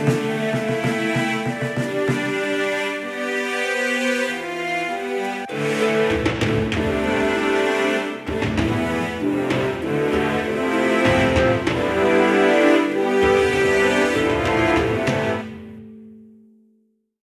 Amen.